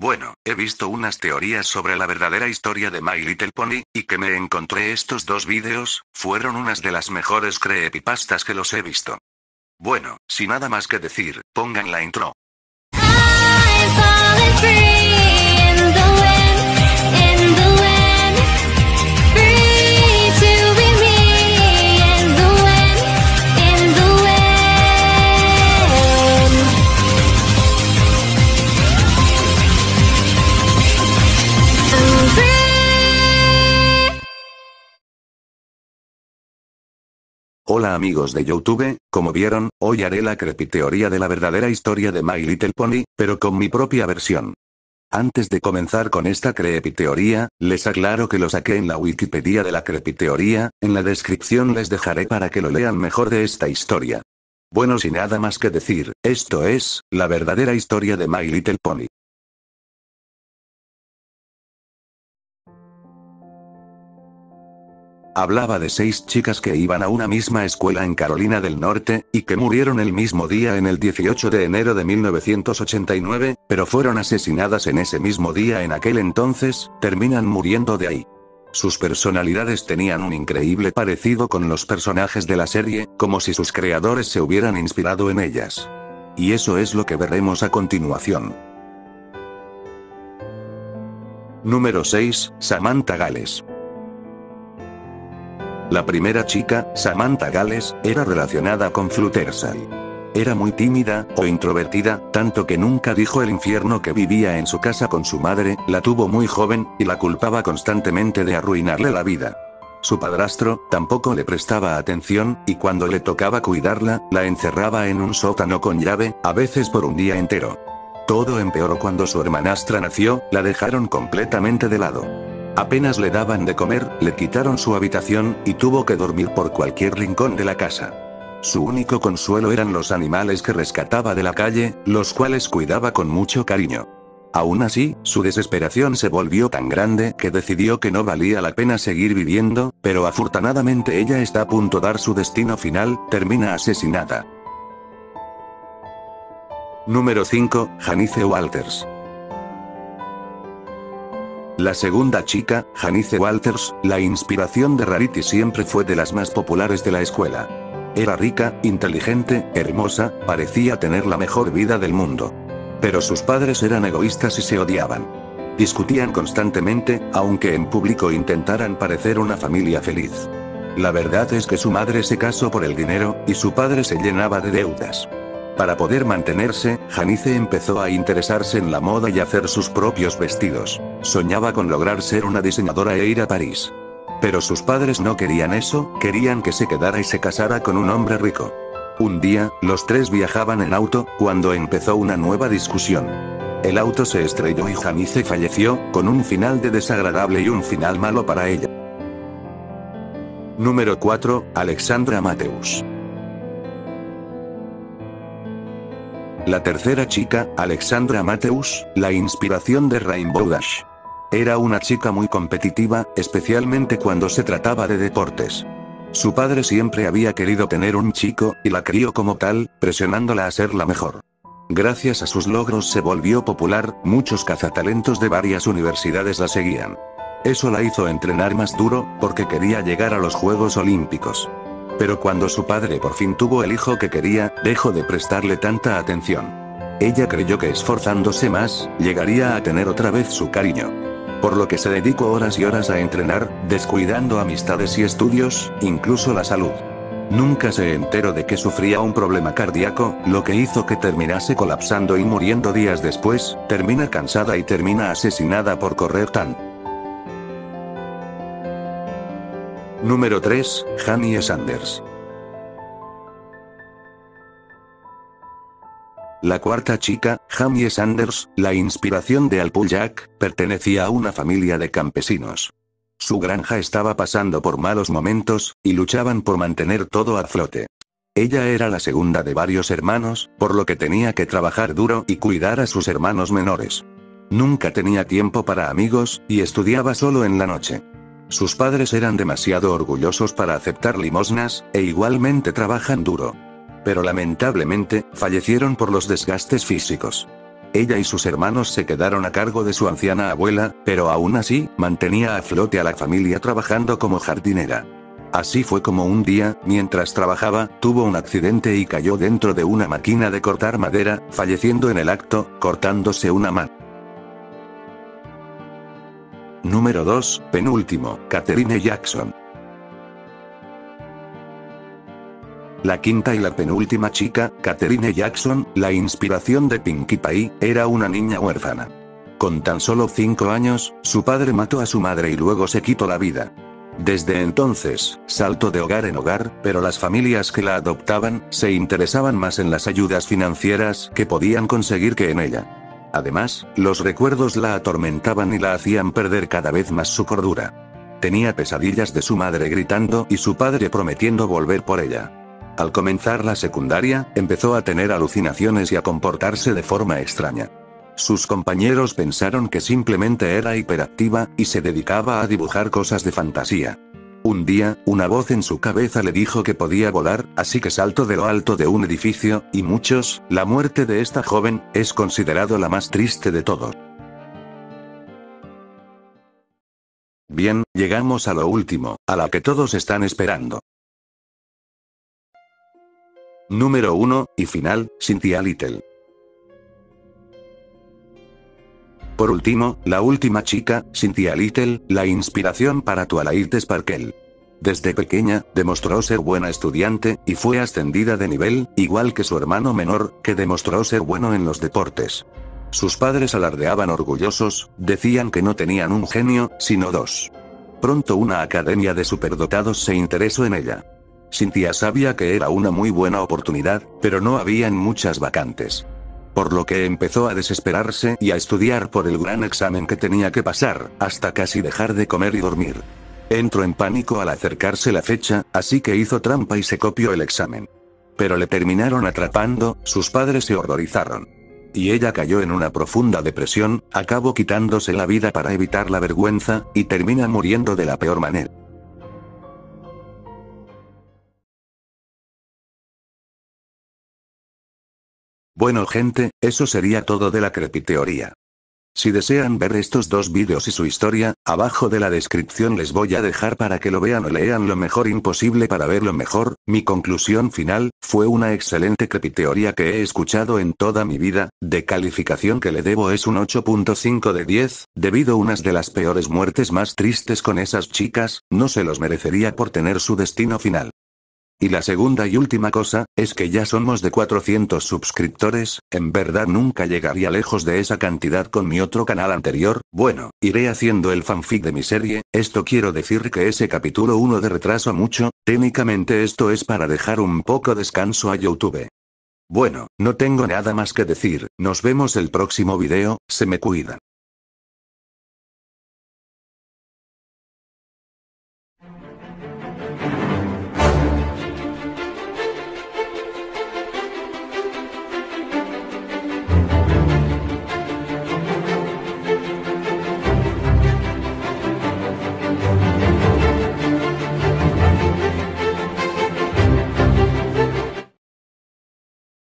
Bueno, he visto unas teorías sobre la verdadera historia de My Little Pony, y que me encontré estos dos vídeos, fueron unas de las mejores creepypastas que los he visto. Bueno, sin nada más que decir, pongan la intro. Hola amigos de Youtube, como vieron, hoy haré la crepiteoría de la verdadera historia de My Little Pony, pero con mi propia versión. Antes de comenzar con esta crepiteoría, les aclaro que lo saqué en la Wikipedia de la crepiteoría, en la descripción les dejaré para que lo lean mejor de esta historia. Bueno sin nada más que decir, esto es, la verdadera historia de My Little Pony. Hablaba de seis chicas que iban a una misma escuela en Carolina del Norte, y que murieron el mismo día en el 18 de enero de 1989, pero fueron asesinadas en ese mismo día en aquel entonces, terminan muriendo de ahí. Sus personalidades tenían un increíble parecido con los personajes de la serie, como si sus creadores se hubieran inspirado en ellas. Y eso es lo que veremos a continuación. Número 6, Samantha Gales. La primera chica, Samantha Gales, era relacionada con Fluttershy. Era muy tímida, o introvertida, tanto que nunca dijo el infierno que vivía en su casa con su madre, la tuvo muy joven, y la culpaba constantemente de arruinarle la vida. Su padrastro, tampoco le prestaba atención, y cuando le tocaba cuidarla, la encerraba en un sótano con llave, a veces por un día entero. Todo empeoró cuando su hermanastra nació, la dejaron completamente de lado. Apenas le daban de comer, le quitaron su habitación, y tuvo que dormir por cualquier rincón de la casa. Su único consuelo eran los animales que rescataba de la calle, los cuales cuidaba con mucho cariño. Aún así, su desesperación se volvió tan grande que decidió que no valía la pena seguir viviendo, pero afortunadamente ella está a punto de dar su destino final, termina asesinada. Número 5, Janice Walters. La segunda chica, Janice Walters, la inspiración de Rarity siempre fue de las más populares de la escuela. Era rica, inteligente, hermosa, parecía tener la mejor vida del mundo. Pero sus padres eran egoístas y se odiaban. Discutían constantemente, aunque en público intentaran parecer una familia feliz. La verdad es que su madre se casó por el dinero, y su padre se llenaba de deudas. Para poder mantenerse, Janice empezó a interesarse en la moda y hacer sus propios vestidos. Soñaba con lograr ser una diseñadora e ir a París. Pero sus padres no querían eso, querían que se quedara y se casara con un hombre rico. Un día, los tres viajaban en auto, cuando empezó una nueva discusión. El auto se estrelló y Janice falleció, con un final de desagradable y un final malo para ella. Número 4, Alexandra Mateus. La tercera chica, Alexandra Mateus, la inspiración de Rainbow Dash. Era una chica muy competitiva, especialmente cuando se trataba de deportes. Su padre siempre había querido tener un chico, y la crió como tal, presionándola a ser la mejor. Gracias a sus logros se volvió popular, muchos cazatalentos de varias universidades la seguían. Eso la hizo entrenar más duro, porque quería llegar a los Juegos Olímpicos. Pero cuando su padre por fin tuvo el hijo que quería, dejó de prestarle tanta atención. Ella creyó que esforzándose más, llegaría a tener otra vez su cariño. Por lo que se dedicó horas y horas a entrenar, descuidando amistades y estudios, incluso la salud. Nunca se enteró de que sufría un problema cardíaco, lo que hizo que terminase colapsando y muriendo días después, termina cansada y termina asesinada por correr tan. Número 3, Janie Sanders. La cuarta chica, Jamie Sanders, la inspiración de Jack, pertenecía a una familia de campesinos. Su granja estaba pasando por malos momentos, y luchaban por mantener todo a flote. Ella era la segunda de varios hermanos, por lo que tenía que trabajar duro y cuidar a sus hermanos menores. Nunca tenía tiempo para amigos, y estudiaba solo en la noche. Sus padres eran demasiado orgullosos para aceptar limosnas, e igualmente trabajan duro. Pero lamentablemente, fallecieron por los desgastes físicos. Ella y sus hermanos se quedaron a cargo de su anciana abuela, pero aún así, mantenía a flote a la familia trabajando como jardinera. Así fue como un día, mientras trabajaba, tuvo un accidente y cayó dentro de una máquina de cortar madera, falleciendo en el acto, cortándose una mano. Número 2, penúltimo, Catherine Jackson. La quinta y la penúltima chica, Catherine Jackson, la inspiración de Pinkie Pie, era una niña huérfana. Con tan solo 5 años, su padre mató a su madre y luego se quitó la vida. Desde entonces, saltó de hogar en hogar, pero las familias que la adoptaban, se interesaban más en las ayudas financieras que podían conseguir que en ella. Además, los recuerdos la atormentaban y la hacían perder cada vez más su cordura. Tenía pesadillas de su madre gritando y su padre prometiendo volver por ella. Al comenzar la secundaria, empezó a tener alucinaciones y a comportarse de forma extraña. Sus compañeros pensaron que simplemente era hiperactiva, y se dedicaba a dibujar cosas de fantasía. Un día, una voz en su cabeza le dijo que podía volar, así que saltó de lo alto de un edificio, y muchos, la muerte de esta joven, es considerado la más triste de todos. Bien, llegamos a lo último, a la que todos están esperando. Número 1, y final, Cynthia Little. Por último, la última chica, Cynthia Little, la inspiración para Twilight Sparkle. Desde pequeña, demostró ser buena estudiante, y fue ascendida de nivel, igual que su hermano menor, que demostró ser bueno en los deportes. Sus padres alardeaban orgullosos, decían que no tenían un genio, sino dos. Pronto una academia de superdotados se interesó en ella. Cynthia sabía que era una muy buena oportunidad, pero no habían muchas vacantes por lo que empezó a desesperarse y a estudiar por el gran examen que tenía que pasar, hasta casi dejar de comer y dormir. Entró en pánico al acercarse la fecha, así que hizo trampa y se copió el examen. Pero le terminaron atrapando, sus padres se horrorizaron. Y ella cayó en una profunda depresión, acabó quitándose la vida para evitar la vergüenza, y termina muriendo de la peor manera. Bueno gente, eso sería todo de la crepiteoría. Si desean ver estos dos vídeos y su historia, abajo de la descripción les voy a dejar para que lo vean o lean lo mejor imposible para verlo mejor, mi conclusión final, fue una excelente crepiteoría que he escuchado en toda mi vida, de calificación que le debo es un 8.5 de 10, debido a unas de las peores muertes más tristes con esas chicas, no se los merecería por tener su destino final. Y la segunda y última cosa, es que ya somos de 400 suscriptores, en verdad nunca llegaría lejos de esa cantidad con mi otro canal anterior, bueno, iré haciendo el fanfic de mi serie, esto quiero decir que ese capítulo 1 de retraso mucho, técnicamente esto es para dejar un poco descanso a YouTube. Bueno, no tengo nada más que decir, nos vemos el próximo video, se me cuidan.